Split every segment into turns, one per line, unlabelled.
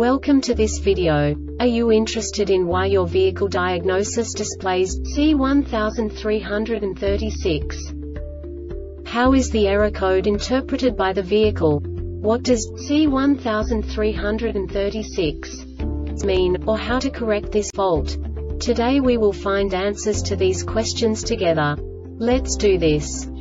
Welcome to this video. Are you interested in why your vehicle diagnosis displays C1336? How is the error code interpreted by the vehicle? What does C1336 mean, or how to correct this fault? Today we will find answers to these questions together. Let's do this.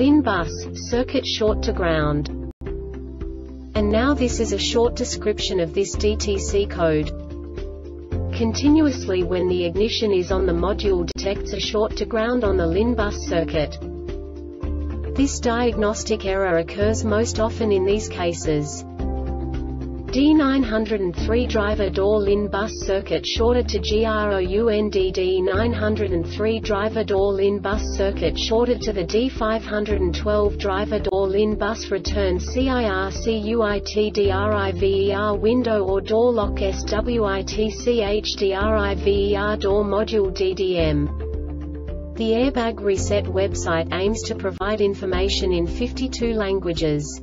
LIN bus, circuit short to ground. And now this is a short description of this DTC code. Continuously when the ignition is on the module detects a short to ground on the LIN bus circuit. This diagnostic error occurs most often in these cases. D903 driver door LIN bus circuit shorted to GROUND D903 driver door LIN bus circuit shorted to the D512 driver door LIN bus return CIRCUITDRIVER window or door lock SWITCHDRIVER door module DDM. The Airbag Reset website aims to provide information in 52 languages.